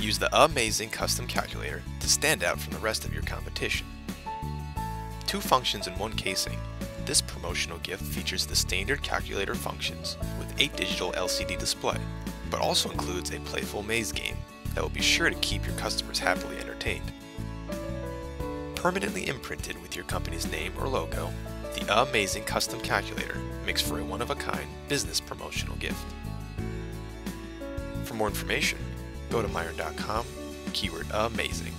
Use the amazing custom calculator to stand out from the rest of your competition. Two functions in one casing, this promotional gift features the standard calculator functions with 8 digital LCD display, but also includes a playful maze game that will be sure to keep your customers happily entertained. Permanently imprinted with your company's name or logo, the Amazing Custom Calculator makes for a one-of-a-kind business promotional gift. For more information, go to Myron.com, keyword amazing.